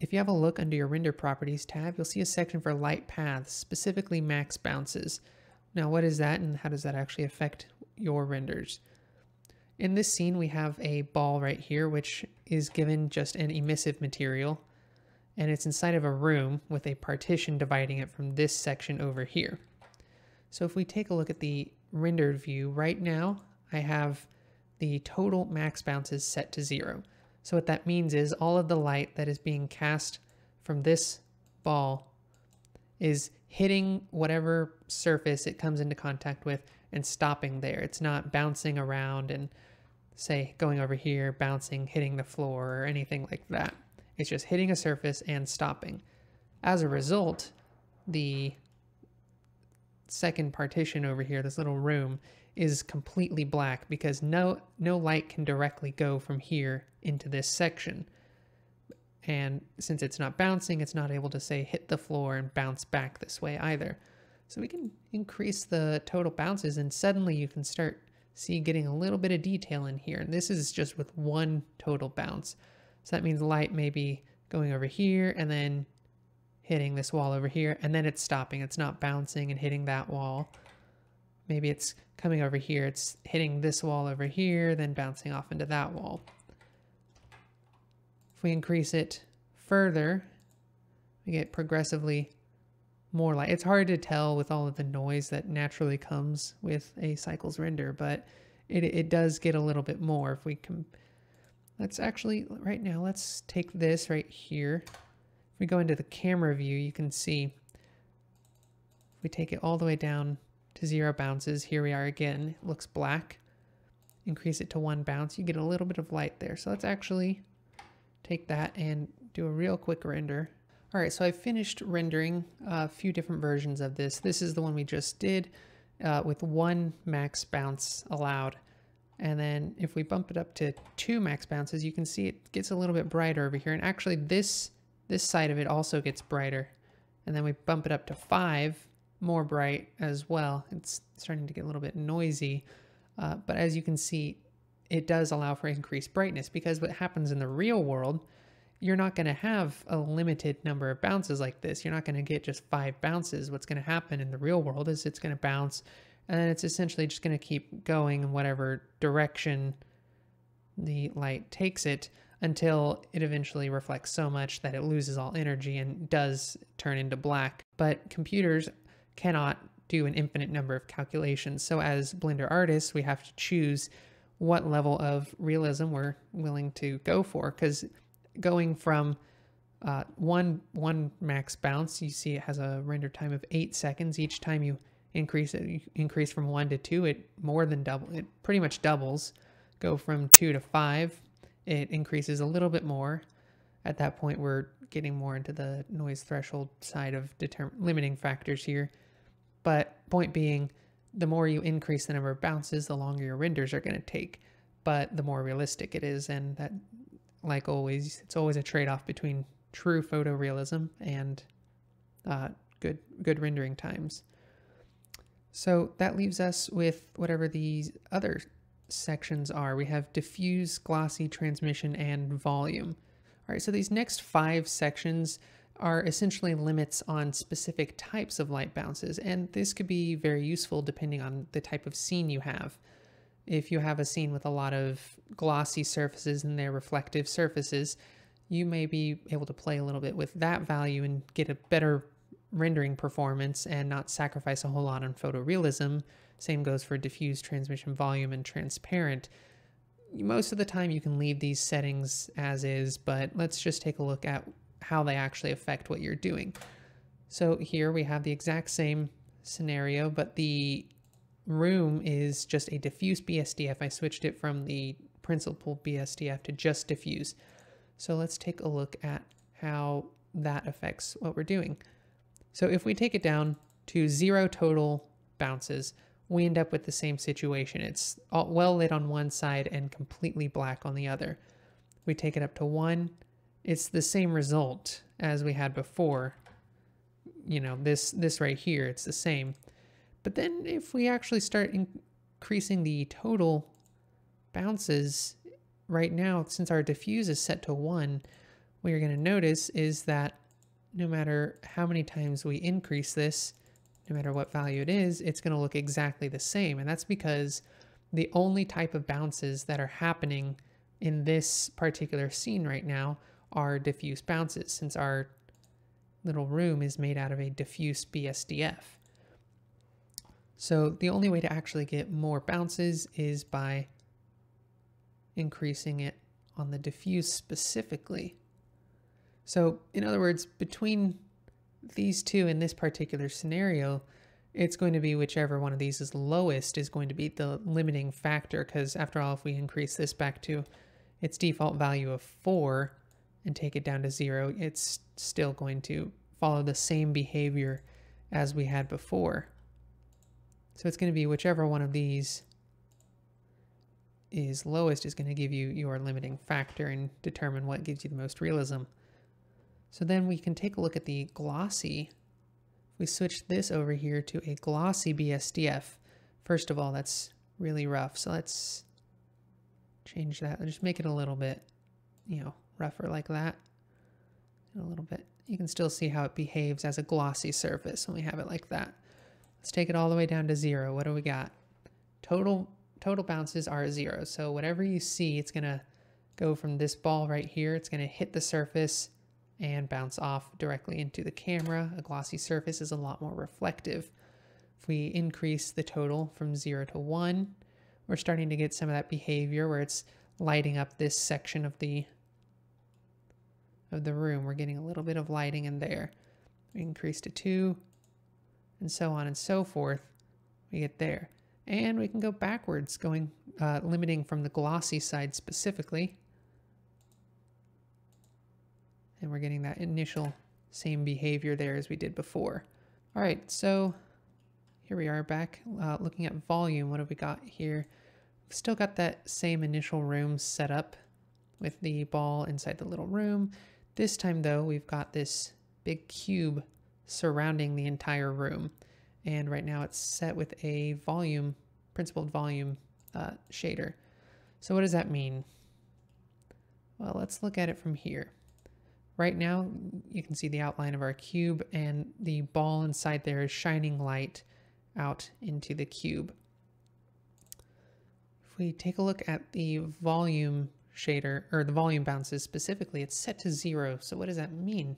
if you have a look under your render properties tab, you'll see a section for light paths, specifically max bounces. Now, what is that and how does that actually affect your renders? In this scene, we have a ball right here, which is given just an emissive material, and it's inside of a room with a partition dividing it from this section over here. So if we take a look at the rendered view, right now I have the total max bounces set to zero. So what that means is all of the light that is being cast from this ball is hitting whatever surface it comes into contact with and stopping there. It's not bouncing around and say going over here, bouncing, hitting the floor or anything like that. It's just hitting a surface and stopping. As a result, the second partition over here, this little room, is completely black because no no light can directly go from here into this section. And since it's not bouncing, it's not able to say hit the floor and bounce back this way either. So we can increase the total bounces and suddenly you can start see getting a little bit of detail in here. And this is just with one total bounce. So that means light may be going over here and then hitting this wall over here and then it's stopping. It's not bouncing and hitting that wall. Maybe it's coming over here, it's hitting this wall over here, then bouncing off into that wall. If we increase it further, we get progressively more light. It's hard to tell with all of the noise that naturally comes with a cycles render, but it, it does get a little bit more if we can. Let's actually, right now, let's take this right here. If we go into the camera view, you can see if we take it all the way down to zero bounces. Here we are again. It looks black. Increase it to one bounce. You get a little bit of light there. So let's actually take that and do a real quick render. All right, so I finished rendering a few different versions of this. This is the one we just did uh, with one max bounce allowed. And then if we bump it up to two max bounces, you can see it gets a little bit brighter over here. And actually this, this side of it also gets brighter. And then we bump it up to five, more bright as well. It's starting to get a little bit noisy, uh, but as you can see, it does allow for increased brightness because what happens in the real world, you're not going to have a limited number of bounces like this. You're not going to get just five bounces. What's going to happen in the real world is it's going to bounce and then it's essentially just going to keep going in whatever direction the light takes it until it eventually reflects so much that it loses all energy and does turn into black. But computers cannot do an infinite number of calculations. So as Blender artists, we have to choose what level of realism we're willing to go for. Because going from uh, one one max bounce, you see it has a render time of eight seconds. Each time you increase it, you increase from one to two, it more than double. It pretty much doubles. Go from two to five, it increases a little bit more. At that point, we're getting more into the noise threshold side of limiting factors here. But point being, the more you increase the number of bounces, the longer your renders are going to take, but the more realistic it is. And that, like always, it's always a trade-off between true photorealism and uh, good good rendering times. So that leaves us with whatever these other sections are. We have diffuse, glossy, transmission, and volume. All right, so these next five sections are essentially limits on specific types of light bounces, and this could be very useful depending on the type of scene you have. If you have a scene with a lot of glossy surfaces and their reflective surfaces, you may be able to play a little bit with that value and get a better rendering performance and not sacrifice a whole lot on photorealism. Same goes for diffuse transmission volume and transparent. Most of the time you can leave these settings as is, but let's just take a look at how they actually affect what you're doing. So here we have the exact same scenario, but the room is just a diffuse BSDF. I switched it from the principled BSDF to just diffuse. So let's take a look at how that affects what we're doing. So if we take it down to zero total bounces, we end up with the same situation. It's well lit on one side and completely black on the other. We take it up to one, it's the same result as we had before. You know, this, this right here, it's the same. But then if we actually start increasing the total bounces right now, since our diffuse is set to one, what you're going to notice is that no matter how many times we increase this, no matter what value it is, it's going to look exactly the same. And that's because the only type of bounces that are happening in this particular scene right now are diffuse bounces since our little room is made out of a diffuse BSDF. So the only way to actually get more bounces is by increasing it on the diffuse specifically. So in other words, between these two in this particular scenario, it's going to be whichever one of these is lowest is going to be the limiting factor because after all, if we increase this back to its default value of 4 and take it down to 0, it's still going to follow the same behavior as we had before. So it's going to be whichever one of these is lowest is going to give you your limiting factor and determine what gives you the most realism. So then we can take a look at the glossy. We switch this over here to a glossy BSDF. First of all, that's really rough. So let's change that. Just make it a little bit, you know, rougher like that. A little bit. You can still see how it behaves as a glossy surface when we have it like that. Let's take it all the way down to zero. What do we got? Total total bounces are zero. So whatever you see, it's gonna go from this ball right here. It's gonna hit the surface and bounce off directly into the camera. A glossy surface is a lot more reflective. If we increase the total from zero to one, we're starting to get some of that behavior where it's lighting up this section of the of the room. We're getting a little bit of lighting in there. Increase to two, and so on and so forth. We get there. And we can go backwards, going uh, limiting from the glossy side specifically. And we're getting that initial same behavior there as we did before. All right, so here we are back uh, looking at volume. What have we got here? We've still got that same initial room set up with the ball inside the little room. This time though, we've got this big cube surrounding the entire room. And right now it's set with a volume, principled volume uh, shader. So what does that mean? Well, let's look at it from here. Right now, you can see the outline of our cube and the ball inside there is shining light out into the cube. If we take a look at the volume shader, or the volume bounces specifically, it's set to zero. So what does that mean?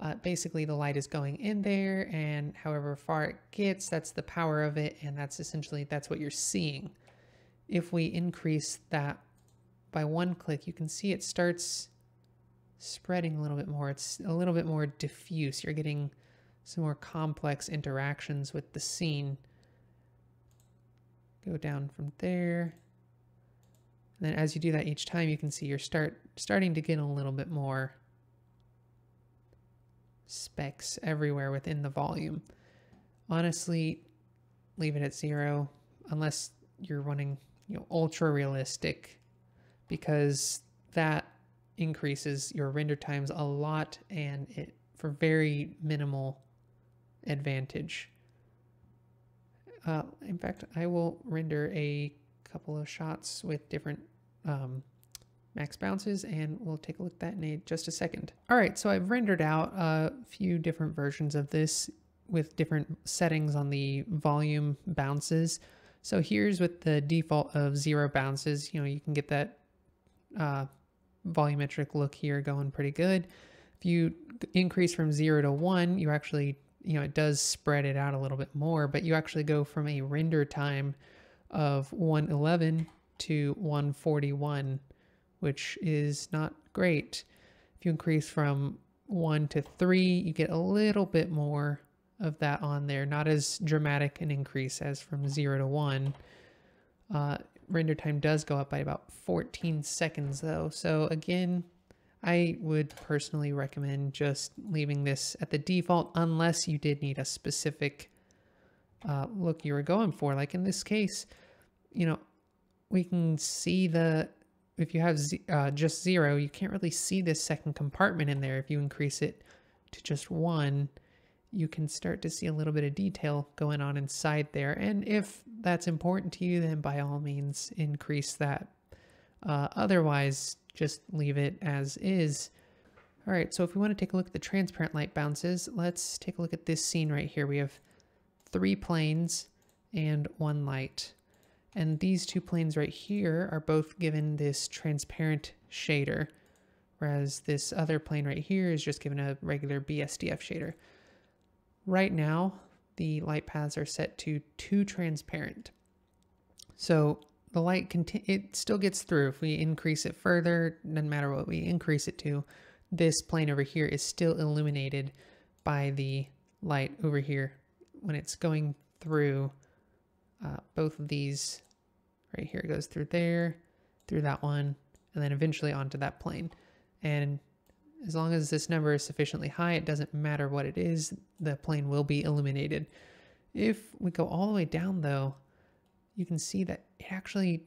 Uh, basically, the light is going in there, and however far it gets, that's the power of it, and that's essentially, that's what you're seeing. If we increase that by one click, you can see it starts spreading a little bit more. It's a little bit more diffuse. You're getting some more complex interactions with the scene. Go down from there. And then as you do that each time, you can see you're start starting to get a little bit more specks everywhere within the volume. Honestly, leave it at zero unless you're running you know ultra realistic because that increases your render times a lot and it for very minimal advantage. Uh, in fact, I will render a couple of shots with different um, max bounces and we'll take a look at that in just a second. All right, so I've rendered out a few different versions of this with different settings on the volume bounces. So here's with the default of zero bounces, you know, you can get that uh, volumetric look here going pretty good. If you increase from zero to one, you actually, you know, it does spread it out a little bit more, but you actually go from a render time of 111 to 141, which is not great. If you increase from one to three, you get a little bit more of that on there. Not as dramatic an increase as from zero to one. Uh, render time does go up by about 14 seconds though. So again, I would personally recommend just leaving this at the default unless you did need a specific uh, look you were going for. Like in this case, you know, we can see the, if you have uh, just zero, you can't really see this second compartment in there. If you increase it to just one, you can start to see a little bit of detail going on inside there. And if that's important to you, then by all means increase that. Uh, otherwise, just leave it as is. All right, so if we want to take a look at the transparent light bounces, let's take a look at this scene right here. We have three planes and one light. And these two planes right here are both given this transparent shader, whereas this other plane right here is just given a regular BSDF shader. Right now, the light paths are set to two transparent. So the light, it still gets through. If we increase it further, doesn't matter what we increase it to, this plane over here is still illuminated by the light over here when it's going through uh, both of these right here. It goes through there, through that one, and then eventually onto that plane. And as long as this number is sufficiently high, it doesn't matter what it is, the plane will be illuminated. If we go all the way down though, you can see that it actually,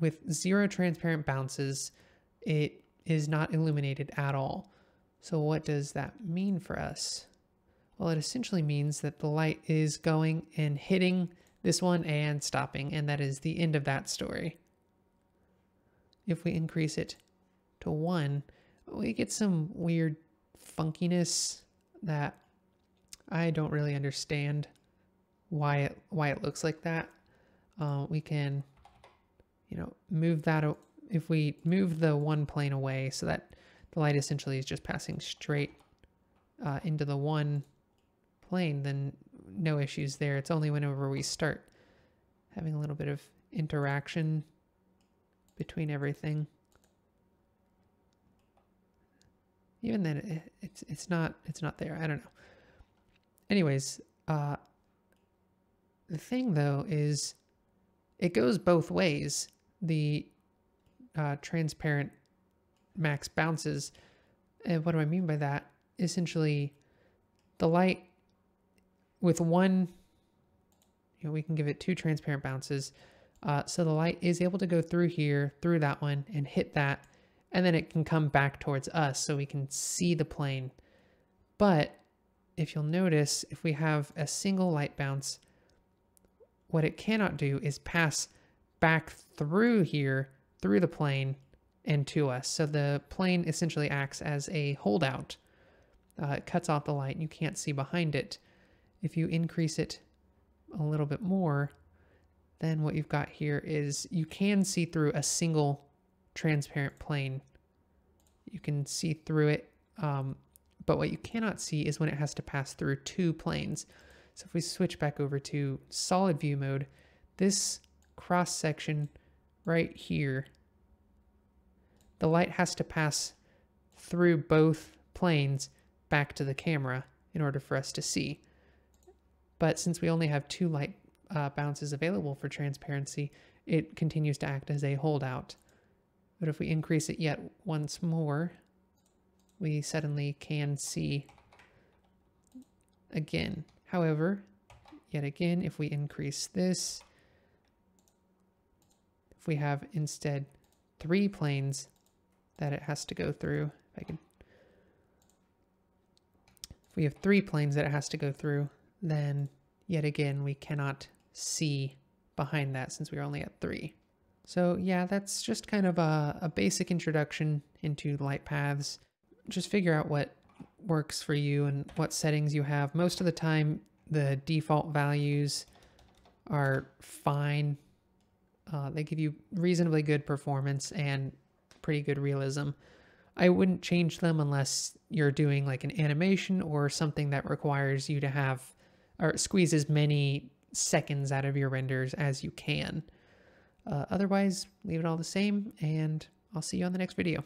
with zero transparent bounces, it is not illuminated at all. So what does that mean for us? Well, it essentially means that the light is going and hitting this one and stopping, and that is the end of that story. If we increase it to one, we get some weird funkiness that I don't really understand why it why it looks like that. Uh, we can, you know, move that if we move the one plane away so that the light essentially is just passing straight uh, into the one plane, then no issues there. It's only whenever we start having a little bit of interaction between everything. Even then, it's it's not it's not there. I don't know. Anyways, uh, the thing though is, it goes both ways. The uh, transparent max bounces. And what do I mean by that? Essentially, the light with one, you know, we can give it two transparent bounces. Uh, so the light is able to go through here, through that one, and hit that, and then it can come back towards us so we can see the plane. But if you'll notice, if we have a single light bounce, what it cannot do is pass back through here through the plane and to us. So the plane essentially acts as a holdout. Uh, it cuts off the light. You can't see behind it. If you increase it a little bit more, then what you've got here is you can see through a single transparent plane. You can see through it, um, but what you cannot see is when it has to pass through two planes. So if we switch back over to solid view mode, this cross section right here the light has to pass through both planes back to the camera in order for us to see. But since we only have two light uh, bounces available for transparency, it continues to act as a holdout. But if we increase it yet once more, we suddenly can see again. However, yet again, if we increase this, if we have instead three planes that it has to go through. If I could, if we have three planes that it has to go through, then yet again, we cannot see behind that since we're only at three. So yeah, that's just kind of a, a basic introduction into light paths. Just figure out what works for you and what settings you have. Most of the time, the default values are fine. Uh, they give you reasonably good performance and pretty good realism. I wouldn't change them unless you're doing like an animation or something that requires you to have or squeeze as many seconds out of your renders as you can. Uh, otherwise, leave it all the same, and I'll see you on the next video.